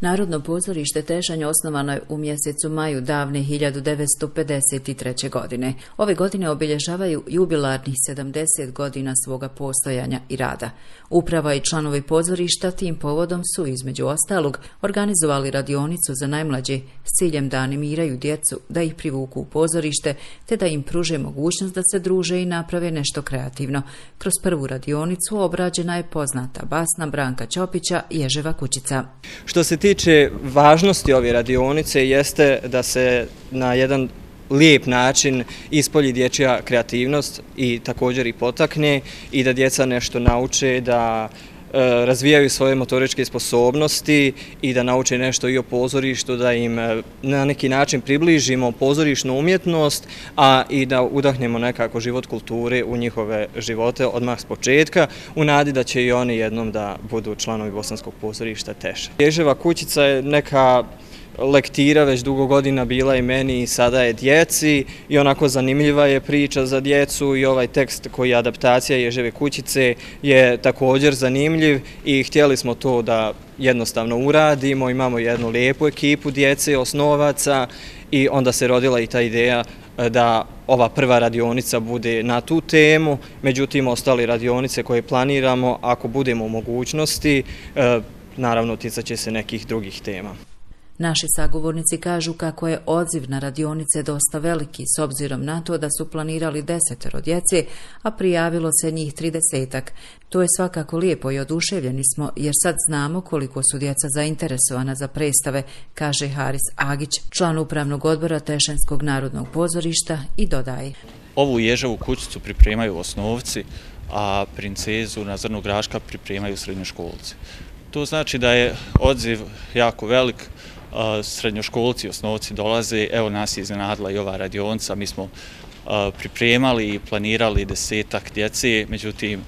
Narodno pozorište Tešanj osnovano je u mjesecu maju davne 1953. godine. Ove godine obilježavaju jubilarnih 70 godina svoga postojanja i rada. Uprava i članovi pozorišta tim povodom su, između ostalog, organizovali radionicu za najmlađe s ciljem da animiraju djecu, da ih privuku u pozorište, te da im pruže mogućnost da se druže i naprave nešto kreativno. Kroz prvu radionicu obrađena je poznata basna Branka Ćopića Ježeva kućica. Što se tiče važnosti ove radionice jeste da se na jedan lijep način ispolji dječja kreativnost i također i potakne i da djeca nešto nauče, da E, razvijaju svoje motoričke sposobnosti i da nauče nešto i o pozorištu, da im e, na neki način približimo pozorišnu umjetnost, a i da udahnemo nekako život kulture u njihove živote odmah s početka, u nadi da će i oni jednom da budu članovi Bosanskog pozorišta Teša. Ježeva kućica je neka lektira već dugo godina bila i meni i sada je djeci i onako zanimljiva je priča za djecu i ovaj tekst koji je adaptacija Ježeve kućice je također zanimljiv i htjeli smo to da jednostavno uradimo, imamo jednu lijepu ekipu djece, osnovaca i onda se rodila i ta ideja e, da ova prva radionica bude na tu temu, međutim ostali radionice koje planiramo, ako budemo u mogućnosti, e, naravno ticaće se nekih drugih tema. Naši sagovornici kažu kako je odziv na radionice dosta veliki s obzirom na to da su planirali desetero djece, a prijavilo se njih tridesetak. To je svakako lijepo i oduševljeni smo jer sad znamo koliko su djeca zainteresovana za predstave, kaže Haris Agić, član upravnog odbora Tešenskog narodnog pozorišta i dodaje. Ovu ježavu kućicu pripremaju osnovci, a princezu na zrnu graška pripremaju srednjoškolci. To znači da je odziv jako velik, srednjoškolci, osnovci dolaze, evo nas je iznenadila i ova radionca, mi smo pripremali i planirali desetak djece, međutim,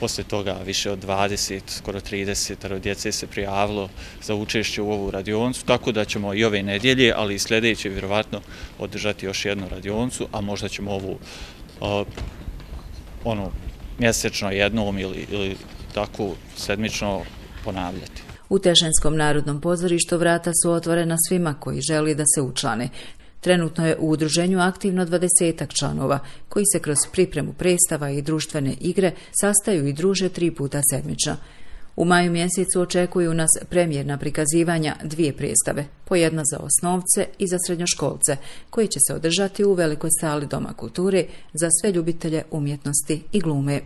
posle toga više od 20, skoro 30 djece se prijavilo za učešće u ovu radioncu, tako da ćemo i ove nedjelje, ali i sljedeće vjerovatno održati još jednu radioncu, a možda ćemo ovu ono, mjesečno jednom ili tako sedmično ponavljati. U Tešenskom narodnom pozorištu vrata su otvorena svima koji želi da se učlane. Trenutno je u udruženju aktivno dvadesetak članova, koji se kroz pripremu predstava i društvene igre sastaju i druže tri puta sedmično. U maju mjesecu očekuju nas premjerna prikazivanja dvije predstave, po jedna za osnovce i za srednjoškolce, koji će se održati u velikoj sali Doma kulture za sve ljubitelje umjetnosti i glume.